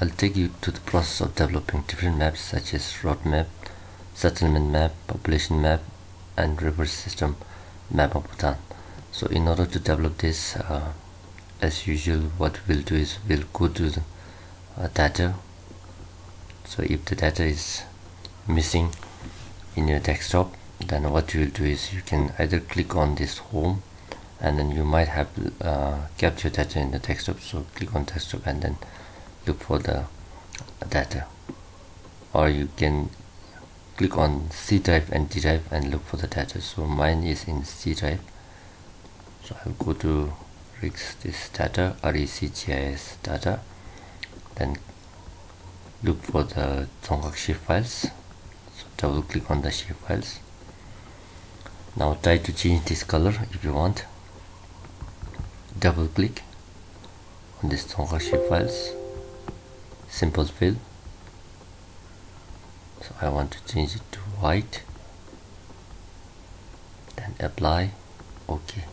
I'll take you to the process of developing different maps such as road map, settlement map, population map and river system map of Bhutan. So in order to develop this uh, as usual what we'll do is we'll go to the uh, data so if the data is missing in your desktop then what you will do is you can either click on this home and then you might have uh, kept your data in the desktop so click on desktop and then look for the data. Or you can click on C drive and D drive and look for the data. So mine is in C drive. So I'll go to this data RECGIS data. Then look for the shape files. So double click on the shape files. Now try to change this color if you want. Double click on this shape files simple fill so I want to change it to white. Then apply. Okay.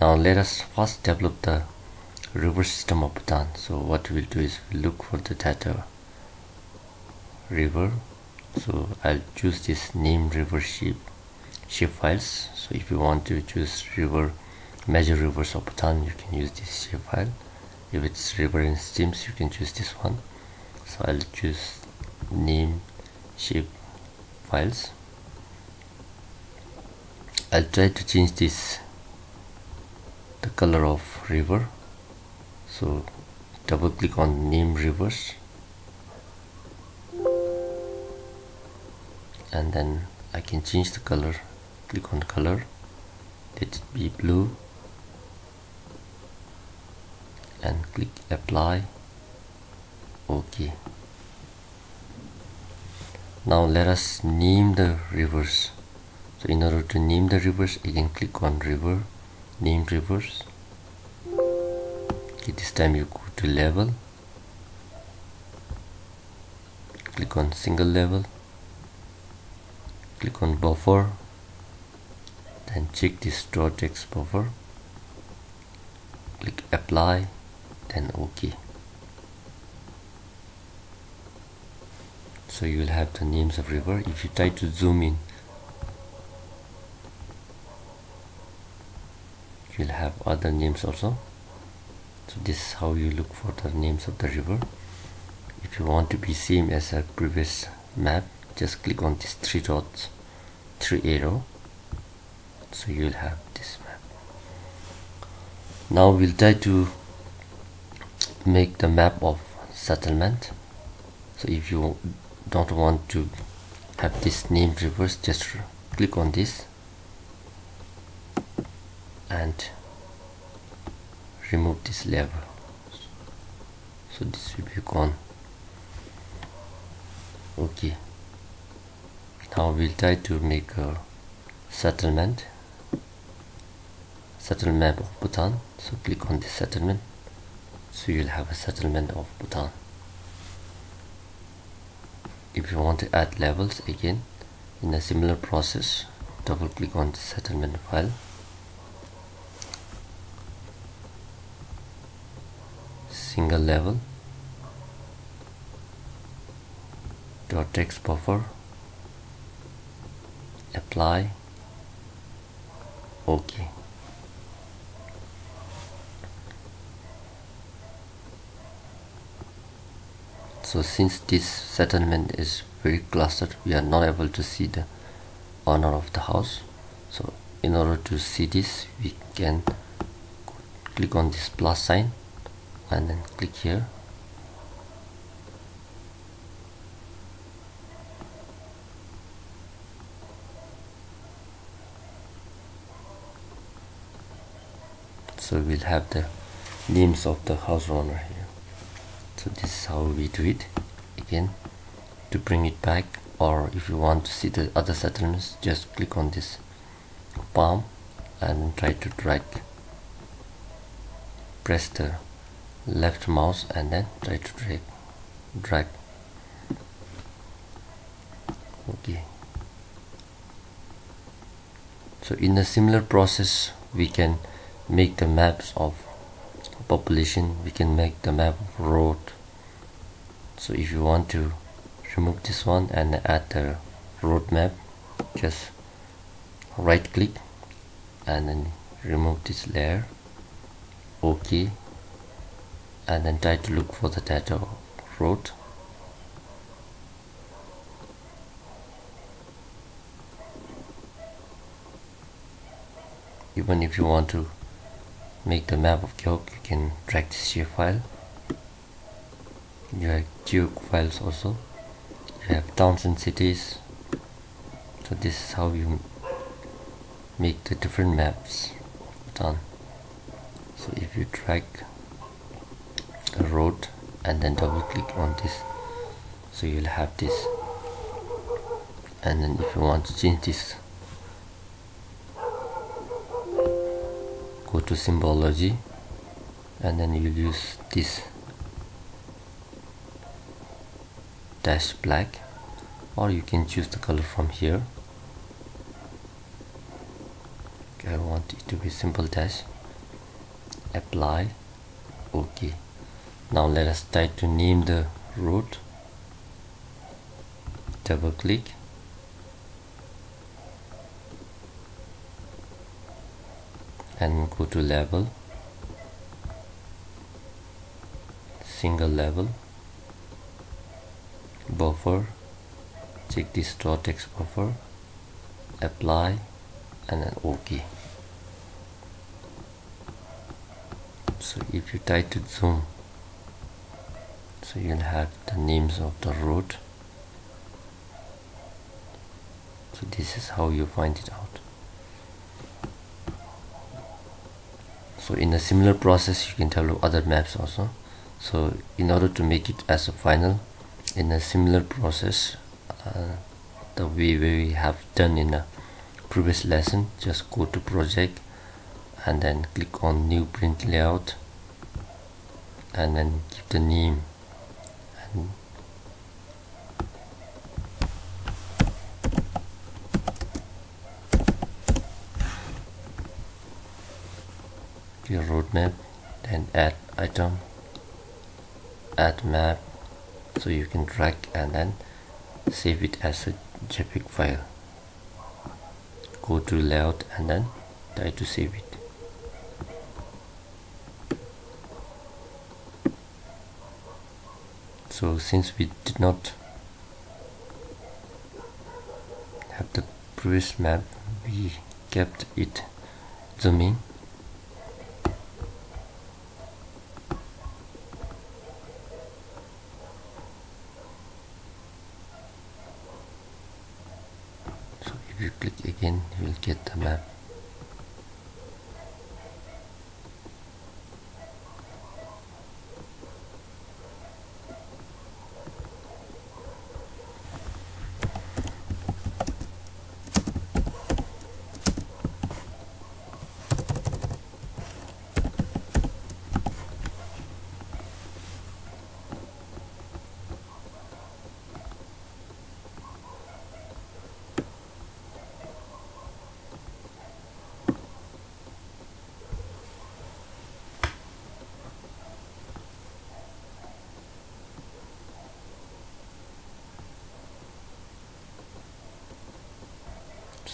Now let us first develop the river system of Bhutan. So what we'll do is we'll look for the data river. So I'll choose this name river shape shape files. So if you want to choose river major rivers of Bhutan you can use this shape file if it's river and streams you can choose this one. So I'll choose name shape files. I'll try to change this the color of river. So double click on name rivers. And then I can change the color. Click on color. Let it be blue and click apply. Ok now let us name the rivers. So in order to name the rivers again click on river name rivers. Okay this time you go to level. Click on single level. Click on buffer. Then check this text buffer. Click apply then ok so you will have the names of river. If you try to zoom in you'll have other names also. So this is how you look for the names of the river. If you want to be same as a previous map just click on these three dots three arrow. So you'll have this map. Now we'll try to make the map of settlement. So if you don't want to have this name reverse just click on this and remove this level so this will be gone. Okay. Now we'll try to make a settlement. Settlement of Bhutan. So click on this settlement so you'll have a settlement of Bhutan. If you want to add levels again in a similar process double click on the settlement file. Single level. Dot text buffer. Apply. Ok so since this settlement is very clustered we are not able to see the owner of the house. So in order to see this we can click on this plus sign and then click here. So we'll have the names of the house owner here how we do it again to bring it back or if you want to see the other settlements just click on this palm and try to drag press the left mouse and then try to drag drag. Okay. So in a similar process we can make the maps of population we can make the map of road so if you want to remove this one and add the roadmap just right click and then remove this layer. Ok. And then try to look for the data road. Even if you want to make the map of Geog you can drag this here file you have Geog files also. You have towns and cities. So this is how you make the different maps done. So if you drag a road and then double click on this so you'll have this. And then if you want to change this go to symbology. And then you'll use this dash black or you can choose the color from here. Okay, I want it to be simple dash. Apply. Okay. Now let us try to name the road double click. And go to level single level buffer check this draw text buffer apply and then ok. So if you try to zoom so you'll have the names of the road. So this is how you find it out. So in a similar process you can develop other maps also. So in order to make it as a final in a similar process uh, the way we have done in a previous lesson. Just go to project and then click on new print layout and then give the name. And your roadmap then add item add map so you can drag and then save it as a jpeg file. Go to layout and then try to save it. So since we did not have the previous map we kept it zooming if you click again you will get the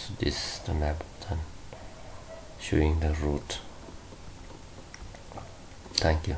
so this is the map done showing the route. Thank you